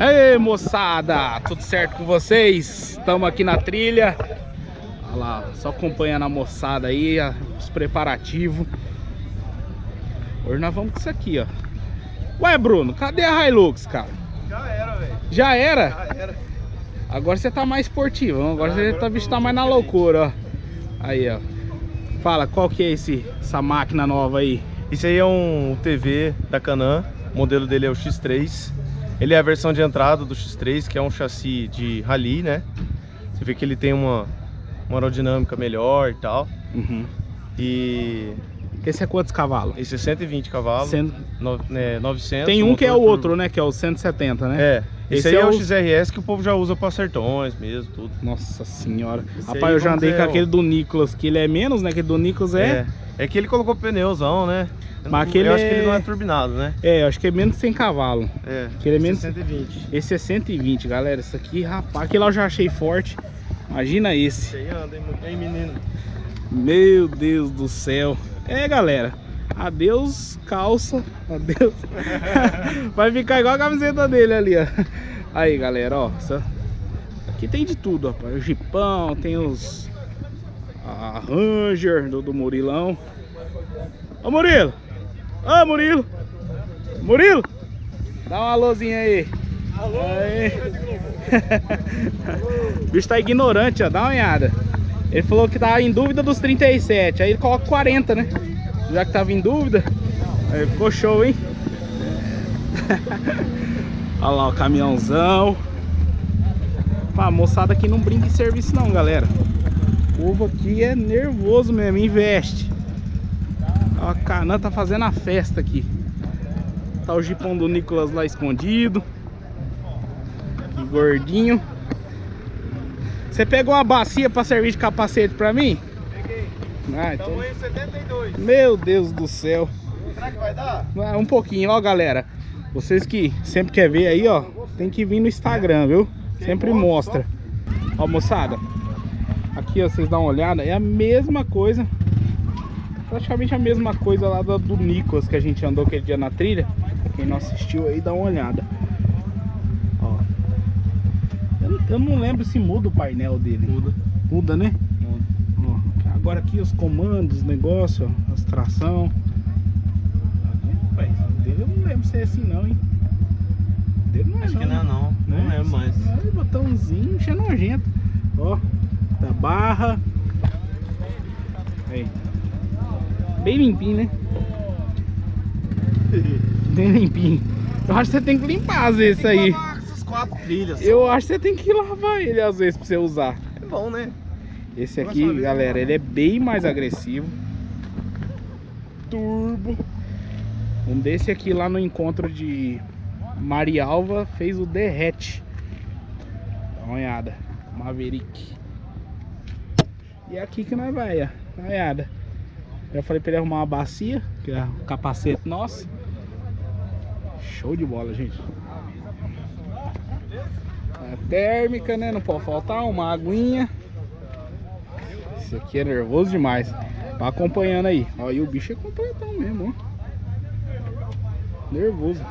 Ei, moçada, tudo certo com vocês? Estamos aqui na trilha. Olha lá, só acompanhando a moçada aí, os preparativos. Hoje nós vamos com isso aqui, ó. Ué, Bruno, cadê a Hilux, cara? Já era, velho. Já era? Já era. Agora você tá mais esportivo, agora você tá, visto tá mais na loucura, ó. Aí, ó. Fala, qual que é esse, essa máquina nova aí? Isso aí é um TV da Canan, o modelo dele é o X3. Ele é a versão de entrada do X3, que é um chassi de rally, né? Você vê que ele tem uma, uma aerodinâmica melhor e tal. Uhum. E Esse é quantos cavalos? esse é 120 cavalos, Cento- no, né, 900. Tem um que é o outro, né? Que é o 170, né? É, esse, Esse aí é é, o o- XRS que o povo já usa para sertões mesmo, tudo. Nossa senhora. Esse Rapaz, aí, eu já andei com aquele do Nicolas, que ele é menos, né? Aquele do Nicolas é. É, é que ele colocou pneuzão, né? Eu Mas não- aquele eu acho que ele é- não é turbinado, né? É, eu acho que é menos de 100 cavalos. É, Que ele é menos- 120. Esse é 120, galera. Esse aqui, rapaz, aquele lá eu já achei forte. Imagina esse. Esse aí anda, hein, menino? Meu Deus do céu. É, galera. Adeus, calça. Adeus. Vai ficar igual a camiseta dele ali, ó. Aí, galera, ó. Aqui tem de tudo, ó. O Jipão, tem os. A Ranger do, do Murilão. Ô, Murilo! Ô, Murilo! Murilo! Dá uma alôzinha aí. Alô! o bicho tá ignorante, ó. Dá uma olhada. Ele falou que tá em dúvida dos 37. Aí ele coloca 40, né? Já que tava em dúvida. Aí ficou show, hein? Olha lá o caminhãozão. Pá, a moçada aqui não brinca em serviço não, galera. O povo aqui é nervoso mesmo, investe. A Canan tá fazendo a festa aqui. Tá o jipão do Nicolas lá escondido. Que gordinho. Você pegou uma bacia pra servir de capacete pra mim? Peguei. Ah, então... Tamanho 72. Meu Deus do céu. Será que vai dar? Ah, Um pouquinho, ó, galera. Vocês que sempre quer ver aí, ó, tem que vir no Instagram, viu? Sempre mostra. Ó, moçada. Aqui, ó, vocês dão uma olhada. É a mesma coisa. Praticamente a mesma coisa lá do, do Nicolas que a gente andou aquele dia na trilha. Quem não assistiu aí, dá uma olhada. Ó. Eu, não- eu não lembro se muda o painel dele. Muda. Muda, né? Ó, agora aqui os comandos, negócio, ó, as tração. Rapaz, dele eu não lembro se é assim não, hein? Dele não é Acho não. que não é não. Não né? lembro mais. Ai, botãozinho, isso é nojento. Ó, da barra. Aí. Bem limpinho, né? Bem limpinho. Eu acho que você tem que limpar às vezes isso aí. Trilhas. Eu acho que você tem que lavar ele às vezes pra você usar. É bom, né? Esse aqui, galera, ele é bem mais agressivo. Turbo. Um desse aqui lá no encontro de Marialva fez o derrete. Dá uma olhada. Maverick. E é aqui que nós vai, ó. Olhada. Já falei pra ele arrumar uma bacia, que é o capacete nosso. Show de bola, gente. A térmica, né? Não pode faltar. Uma aguinha. Esse aqui é nervoso demais. Vai acompanhando aí. Ó, e o bicho é completão mesmo, ó. Nervoso.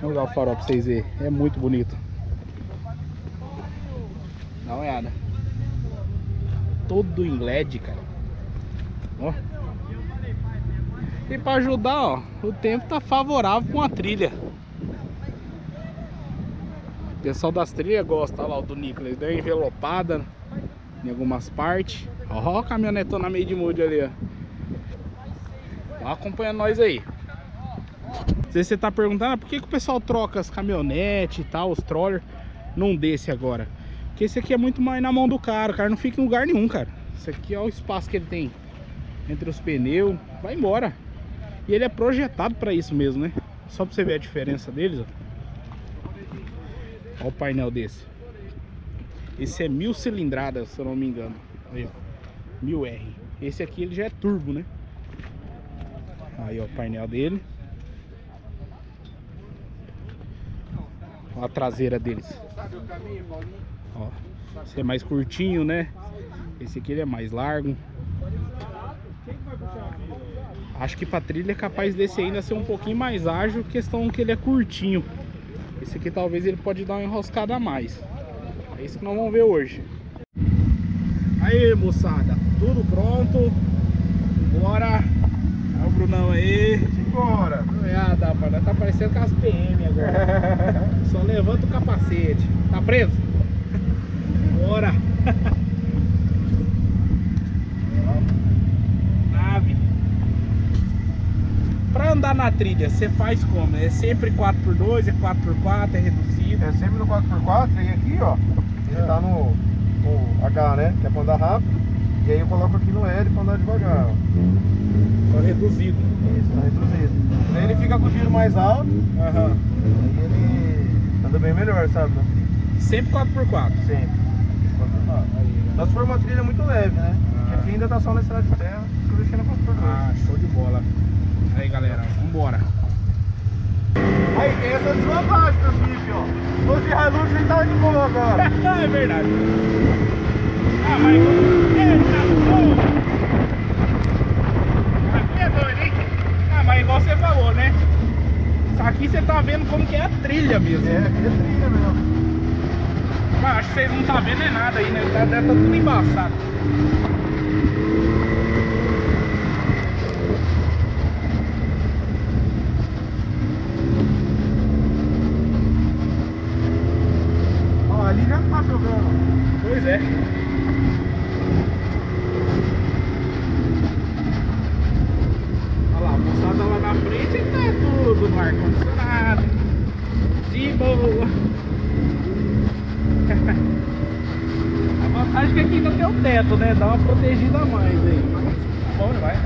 Vamos dar o farol pra vocês verem. É muito bonito. Dá uma olhada. Todo em LED, cara. Ó. E pra ajudar, ó, o tempo tá favorável com a trilha. O pessoal das trilhas gosta, lá do Nicolas, deu envelopada em algumas partes. Ó, o caminhonetão meio de mude ali, ó. Vai acompanhando nós aí. Não se você tá perguntando, ah, por que, que o pessoal troca as caminhonetes e tal, os trollers, num desse agora? Porque esse aqui é muito mais na mão do cara, o cara não fica em lugar nenhum, cara. Esse aqui é o espaço que ele tem entre os pneus, vai embora. E ele é projetado para isso mesmo, né? Só pra você ver a diferença deles, ó. Olha o painel desse. Esse é mil cilindradas, se eu não me engano. Aí, ó. 1000R. Esse aqui ele já é turbo, né? Aí, ó, o painel dele. Ó a traseira deles. Ó, esse é mais curtinho, né? Esse aqui ele é mais largo. Acho que pra trilha é capaz desse ainda ser um pouquinho mais ágil, questão que ele é curtinho. Esse aqui talvez ele pode dar uma enroscada a mais. É isso que nós vamos ver hoje. Aí, moçada, tudo pronto. Bora. Olha o Brunão aí. Simbora. Ah, dá tá parecendo com as PM agora. Só levanta o capacete. Tá preso? Bora. Nave. Pra andar na trilha, você faz como? É sempre 4x2, é 4x4, é reduzido? É sempre no 4x4 e aqui, ó. Ele É. tá no, no H, né? Que é pra andar rápido. E aí eu coloco aqui no L pra andar devagar, ó. Só reduzido. Isso, tá reduzido. Daí ele fica com o giro mais alto. Aham. Aí ele anda bem melhor, sabe? Sempre 4x4. Sempre. 4x4. Só se for uma trilha muito leve, né? Ah. Aqui ainda tá só na estrada de terra, tô deixando 4x2. Ah, show de bola. Aí galera, vambora. Aí tem essa desvantagem do Jeep, ó. De Hilux ele tava de boa agora. é verdade. Ah, mas. Eita, porra! Aqui é doido, hein? Ah, mas igual você falou, né? Isso aqui você tá vendo como que é a trilha mesmo. É, aqui é trilha mesmo. Mas acho que vocês não tá vendo é nada aí, né? Tá, deve tá tudo embaçado. Ó, ali já tá jogando. Pois é. Olha lá, a moçada lá na frente tá tudo no ar-condicionado. De boa. A vantagem é que aqui ainda tem o teto, né? Dá uma protegida a mais aí. Mas tá bom, vai.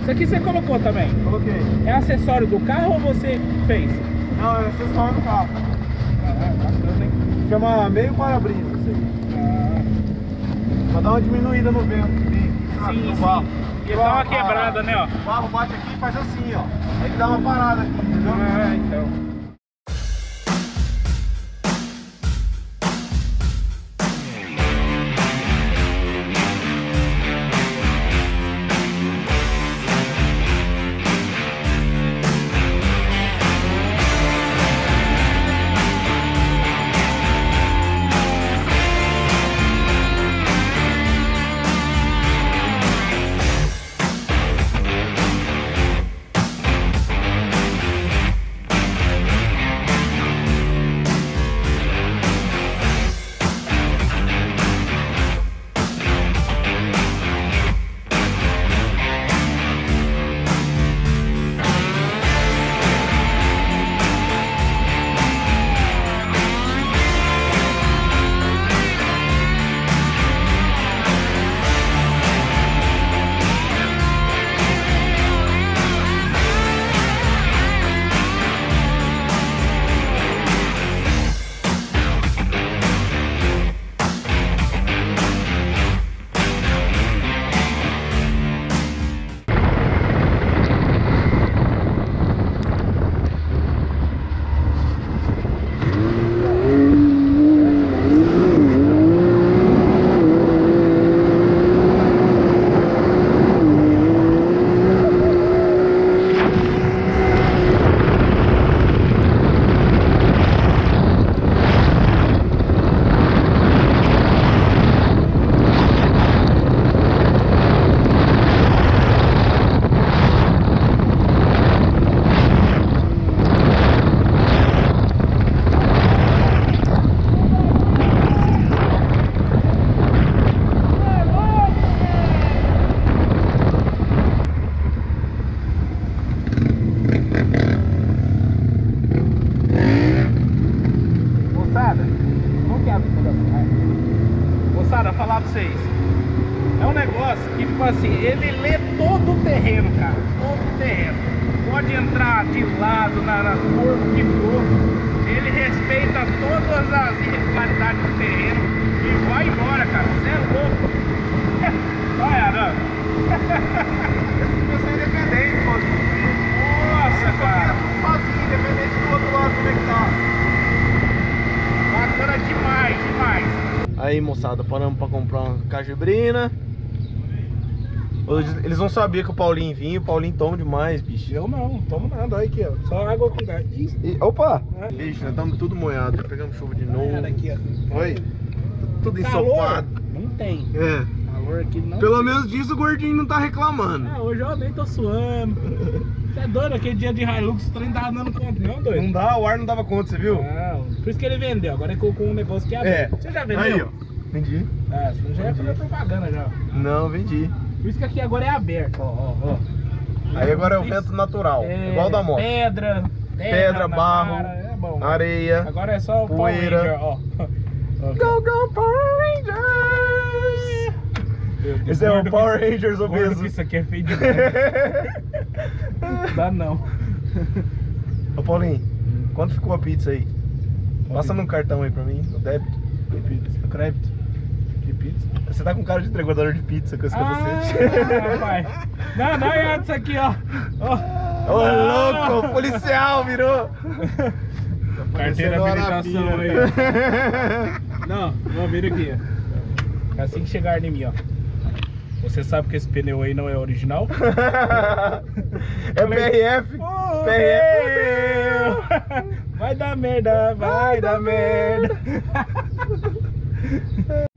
Isso aqui você colocou também? Coloquei. É acessório do carro ou você fez? Não, é acessório do carro. Ah, bacana, hein? Chama meio para-brisa isso aí. Ah. Pra dar uma diminuída no vento que sabe? Sim, no sim. barro. E dá uma quebrada, né, ó. O barro bate aqui e faz assim, ó. Aí dá uma parada aqui, entendeu? Ah, então. Cajibrina Eles vão saber que o Paulinho vinha, o Paulinho toma demais, bicho. Eu não, tomo nada, olha aqui, ó. Só água com gás. E- opa! É. Bicho, nós estamos tudo molhado, já pegamos chuva de novo. Olha aqui, ó. Oi? Tudo ensopado. Não tem. É. Calor aqui não Pelo tem. menos disso o gordinho não tá reclamando. Ah, hoje eu nem tô suando. Você é doido? Aquele dia de Hilux, o trem tava dando conta, não, doido? Não dá, o ar não dava conta, você viu? Não, por isso que ele vendeu. Agora ele colocou um negócio que é É. Você já vendeu? Aí, ó. Vendi. Ah, senão já ia fazer propaganda já. Não, vendi. Por isso que aqui agora é aberto, ó, ó, ó. Aí agora é o vento natural, É, igual da moto. Pedra, Pedra, na barro, é bom. Areia. Agora é só o poeira. Power Ranger, ó. Go, go, Power Rangers! Esse é o Power Rangers obeso. Isso aqui é feio demais. Dá não. Ô Paulinho, quanto ficou a pizza aí? Passa num cartão aí pra mim, no débito, no crédito. Que pizza? Você tá com cara de entregador de pizza com esse capacete. Ah, rapaz. Não, não é isso aqui, ó. Ô louco, policial virou! Carteira Parecendo habilitação aí. Não, vamos vir aqui. ó. Assim que chegar em mim, ó. Você sabe que esse pneu aí não é original? É PRF! PRF! Vai dar merda, vai dar merda. Bora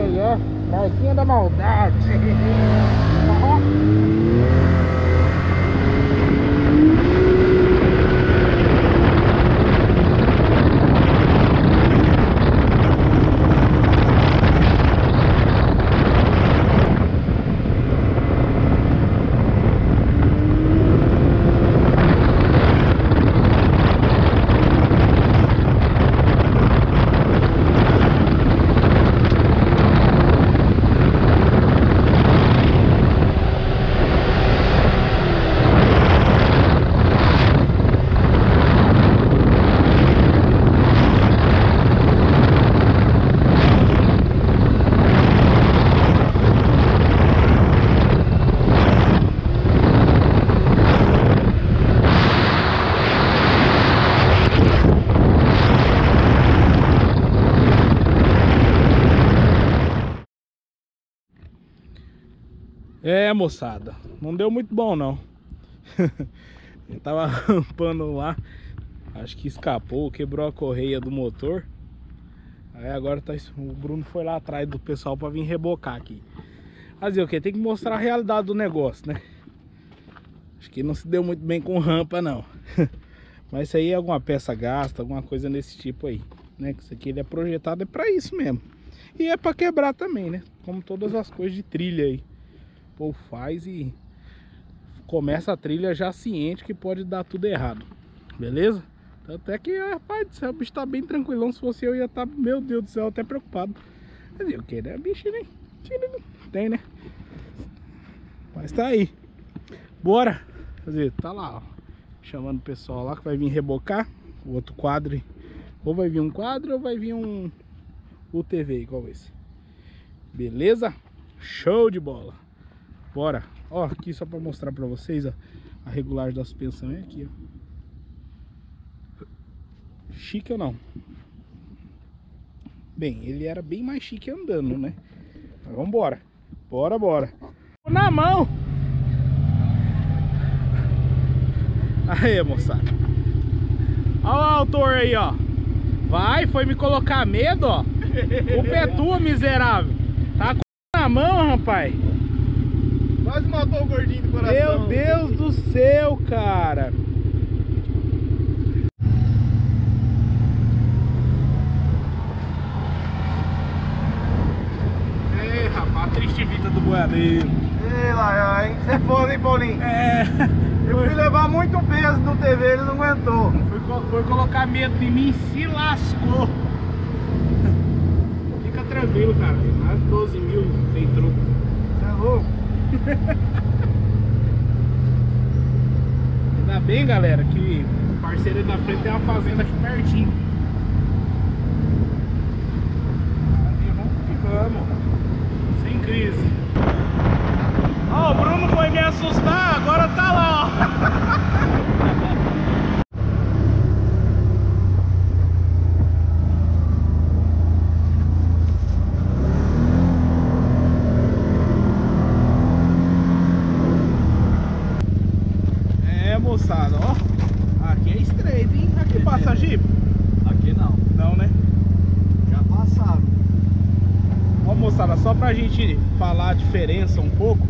aí, ó. Marquinha da maldade. É, moçada, não deu muito bom não. Eu tava rampando lá, acho que escapou, quebrou a correia do motor. Aí agora tá, o Bruno foi lá atrás do pessoal pra vir rebocar aqui. Fazer o que? Tem que mostrar a realidade do negócio, né? Acho que não se deu muito bem com rampa não. Mas isso aí é alguma peça gasta, alguma coisa nesse tipo aí, né? Isso aqui ele é projetado é pra isso mesmo. E é pra quebrar também, né? Como todas as coisas de trilha aí. Povo faz e começa a trilha já ciente que pode dar tudo errado. Beleza? Tanto é que, rapaz do céu, o bicho tá bem tranquilão. Se fosse eu, ia estar, meu Deus do céu, até preocupado. Mas eu quero é bicho, né? Tem, né? Mas tá aí. Bora. Quer dizer, tá lá, ó. Chamando o pessoal lá que vai vir rebocar. O outro quadro Ou vai vir um quadro ou vai vir um UTV igual esse. Beleza? Show de bola. Bora. Ó, aqui só para mostrar para vocês, ó, a regulagem da suspensão é aqui, ó. Chique ou não? Bem, ele era bem mais chique andando, né? Mas vambora. Bora, bora. Na mão! Aí, moçada. Olha o autor aí, ó. Vai, foi me colocar medo, ó. O pé é tua, miserável. Tá com na mão, rapaz. Quase matou o gordinho do coração. Meu Deus do céu, cara. Ei, rapaz, triste vida do boiadeiro. Ei, lá, hein? Você é foda, hein, Paulinho? É. Eu fui levar muito peso no TV, ele não aguentou. Foi, foi colocar medo em mim se lascou. Fica tranquilo, cara. Mais de 12 mil tem truco. Você é louco? Ainda bem, galera, que o parceiro da frente tem uma fazenda aqui pertinho. Vamos ficamos. Sem crise. Ó, o Bruno foi me assustar, agora tá lá, ó. É, moçada, ó. Aqui é estreito, hein? Aqui passa Jeep? Aqui não. Não, né? Já passaram. Ó, moçada, só pra gente falar a diferença um pouco.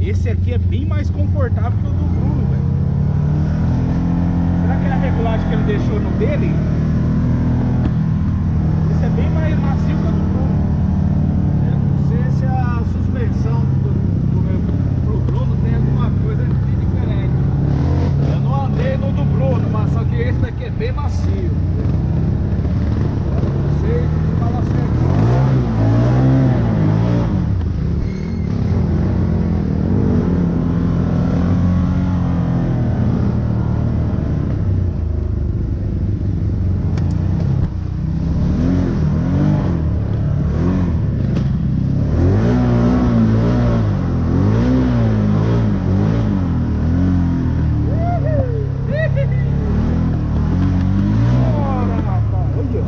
Esse aqui é bem mais confortável que o do Bruno, velho. Será que é a regulagem que ele deixou no dele? Esse é bem mais macio que o do Bruno. Eu não sei se a suspensão do, do meu pro Bruno tem alguma coisa de diferente. Eu não andei no do Bruno, mas só que esse daqui é bem macio. Eu não sei falar certo. Bora, rapaz. Olha.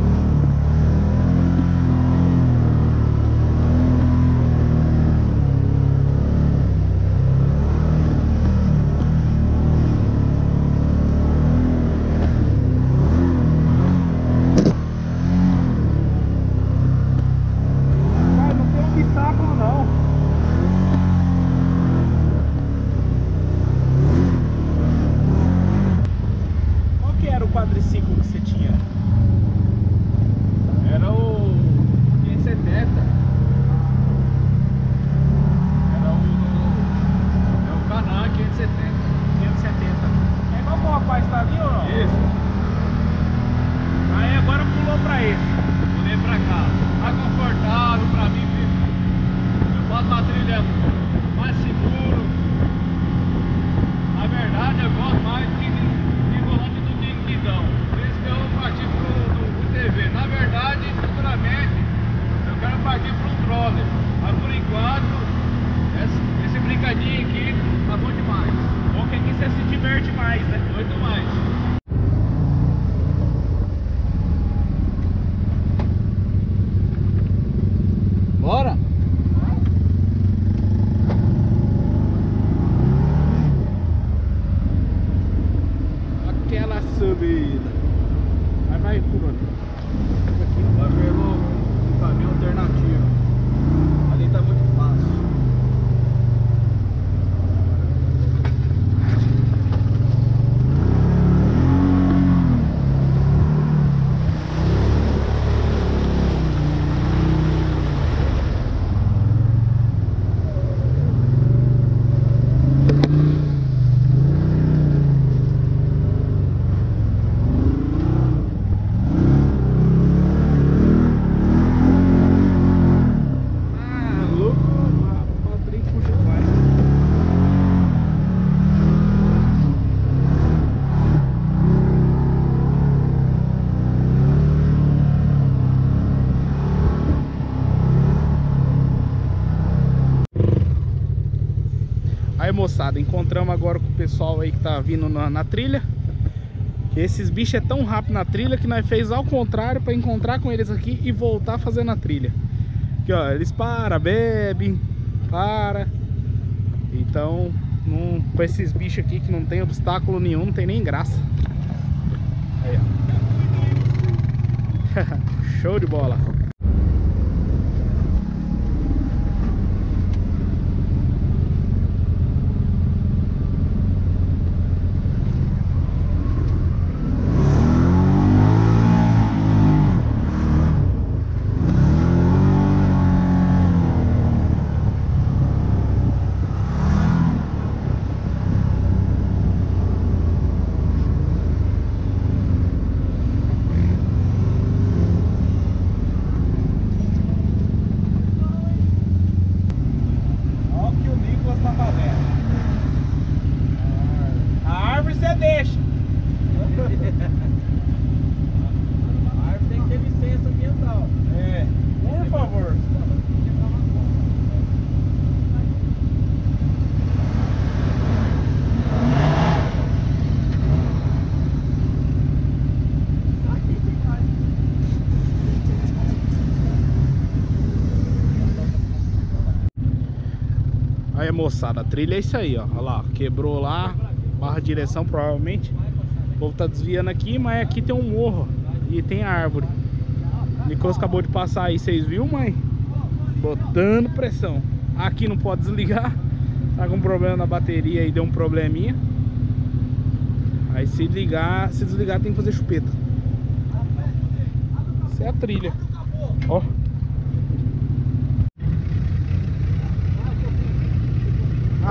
Rapaz, não tem obstáculo não. Qual que era o quadriciclo que você tinha? Era o 570. Era o. É o Canan 570. 570. É igual o rapaz tá ali ou não? Isso. Aí agora pulou pra esse. Pulei pra cá. Mais confortável pra mim, filho. Eu faço uma trilha mais seguro. Na verdade, eu gosto mais de, de volante do Dinguidão. Por isso que eu parti pro do UTV. Na verdade, futuramente, partir pro um troller. Mas por enquanto, esse, esse brincadinho aqui tá bom demais. Bom que aqui você se diverte mais, né? Muito mais. Bora? Aquela subida. Aí vai por onde? Aqui. Vai pelo caminho alternativo. Ali tá muito fácil. moçada, encontramos agora com o pessoal aí que tá vindo na, na trilha. Esses bichos é tão rápido na trilha que nós fez ao contrário para encontrar com eles aqui e voltar fazendo a trilha. Aqui ó, eles para, bebem, para. Então, com esses bichos aqui que não tem obstáculo nenhum, não tem nem graça. Aí, ó. Show de bola. Olha o que o Nicolas tá fazendo. A árvore você deixa. A árvore tem que ter licença ambiental. É, por favor. Aí moçada, a trilha é isso aí, ó. Olha lá, quebrou lá, barra de direção provavelmente. O povo tá desviando aqui, mas aqui tem um morro e tem árvore. O Nicolas acabou de passar aí, vocês viram, mãe? Botando pressão. Aqui não pode desligar. Tá com problema na bateria e deu um probleminha. Aí se ligar, se desligar tem que fazer chupeta. Essa é a trilha. Ó. Aí vai, hein? Serginho! Ó, então... Vamos lá, peraí, peraí. Ó, eu vou jogar, mas você vai acelerando, eu vou jogar pra cá pra livrar a árvore lá. Pra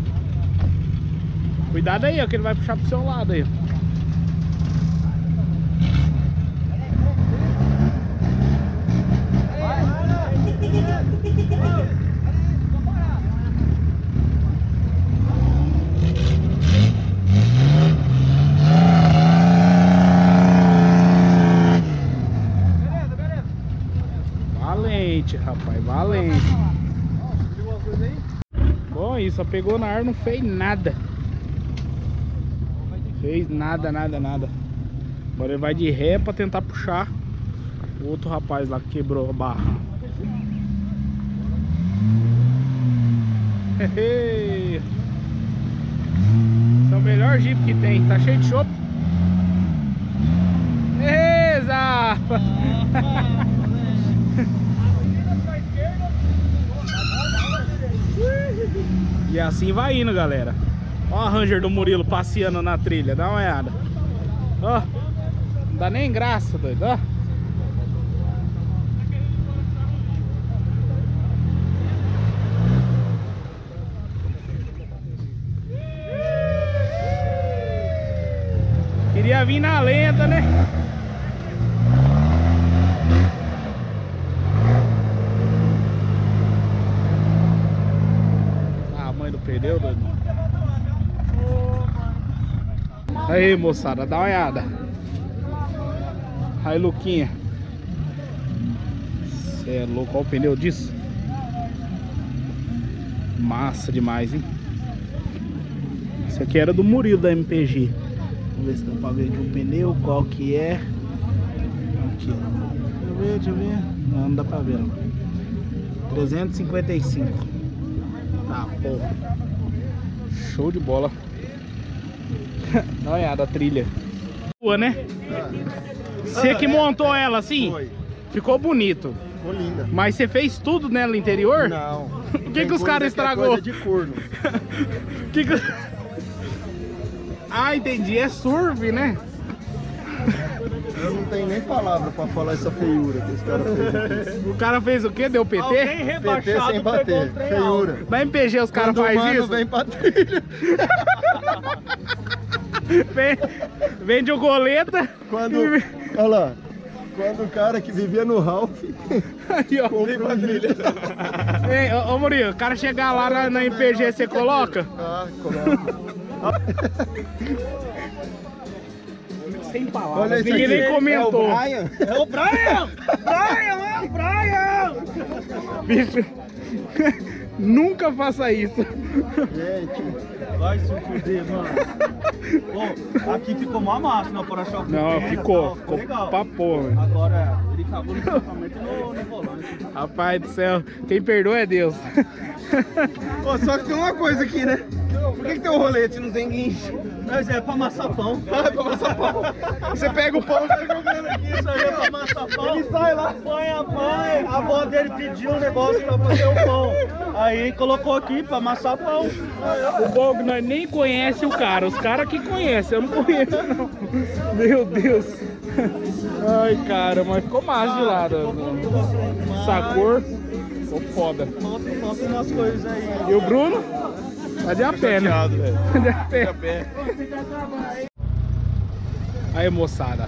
Cuidado aí, ó, que ele vai puxar pro seu lado aí. Valente, rapaz, valente. Bom, isso, só pegou na ar, não fez nada. Fez nada, nada, nada. Agora ele vai de ré pra tentar puxar o outro rapaz lá que quebrou a barra. Esse é o melhor jeep que tem, tá cheio de chopp. Exato! E assim vai indo, galera. Ó a Ranger do Murilo passeando na trilha, dá uma olhada. Ó, não dá nem graça, doido, ó. Queria vir na lenta, né? Ah, mãe do pneu, doido. Aí, moçada, dá uma olhada. Aí, Luquinha. Você é louco, olha o pneu disso. Massa demais, hein? Isso aqui era do Murilo da MPG. Vamos ver se dá pra ver aqui o pneu, qual que é. Aqui, ó. Deixa eu ver, deixa eu ver. Não, não dá pra ver. ó. 355. Tá, porra. Show de bola. Dá uma olhada a trilha. Boa, né? Você que montou ela assim? Foi. Ficou bonito. Ficou linda. Mas você fez tudo nela interior? Não. O que que os caras estragou? de corno. Que que- Ah, entendi. É surf, né? Eu não tenho nem palavra pra falar essa feiura que esse cara fez. O cara fez o quê? Deu PT? Alguém PT sem bater, feiura. Na MPG os caras fazem isso? vem pra trilha. Vende o goleta. Quando, e- olha lá, quando o cara que vivia no Ralph Aí, ó. trilha. Ei, ô, ô Murilo, o cara chegar lá na, na MPG, você coloca? Ah, coloca. Sem Olha palavras. isso Ninguém nem comentou. É o Brian. É o Brian! Brian, é o Brian! Bicho. Nunca faça isso. Gente, Vai se fuder, mano. Pô, aqui ficou uma máquina na para-choque. Não, pequena, ficou. tal, Ficou legal. pra porra. Agora, ele acabou no equipamento no, no volante. Rapaz do céu, quem perdoa é Deus. Pô, só que tem uma coisa aqui, né? Por que, que tem um rolete e não tem guincho? Mas é pra amassar pão. Ah, pra passar pão. Você pega o pão e vai jogando aqui. Isso aí é pra amassar pão. Ele sai lá, põe a mãe. A avó dele pediu um negócio pra fazer o pão. Aí colocou aqui pra amassar pão. O bom é que nós nem conhece o cara, os caras que conhecem, eu não conheço não. Meu Deus. Ai, cara, mas ficou massa de lado. Sacor, ficou foda. Falta, falta umas coisas aí. E o Bruno? Tá de a pé, né? De a pé. Aí, moçada.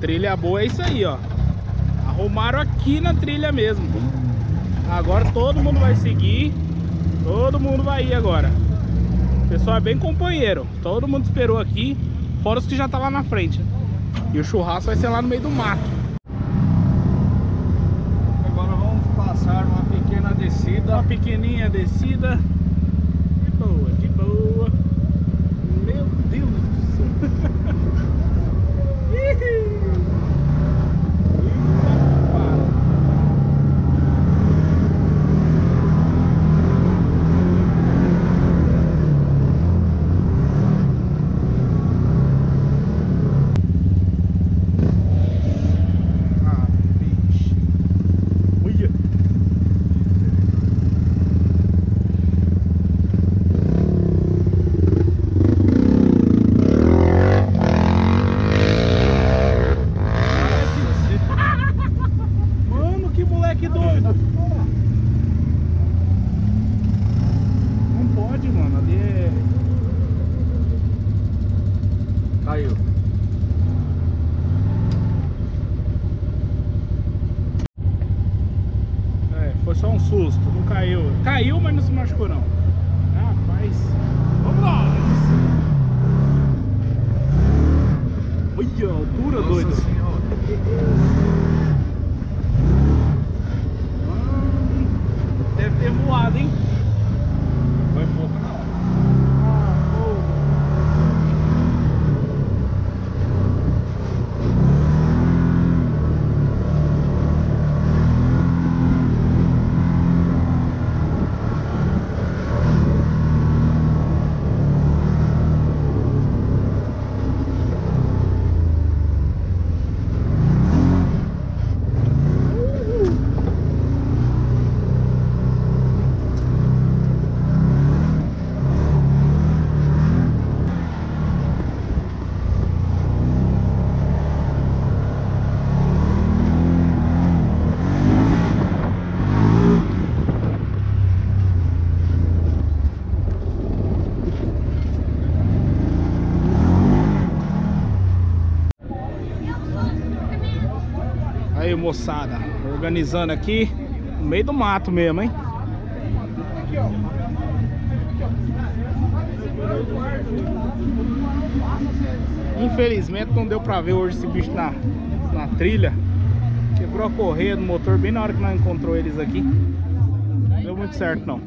Trilha boa é isso aí, ó. Arrumaram aqui na trilha mesmo. Agora todo mundo vai seguir. Todo mundo vai ir agora. O pessoal é bem companheiro. Todo mundo esperou aqui. Fora os que já tá lá na frente. E o churrasco vai ser lá no meio do mato. Agora vamos passar uma pequena descida. Uma pequenininha descida. Moçada, organizando aqui no meio do mato mesmo, hein? Infelizmente não deu pra ver hoje esse bicho na, na trilha. Quebrou a correia do motor bem na hora que nós encontrou eles aqui. Não deu muito certo não.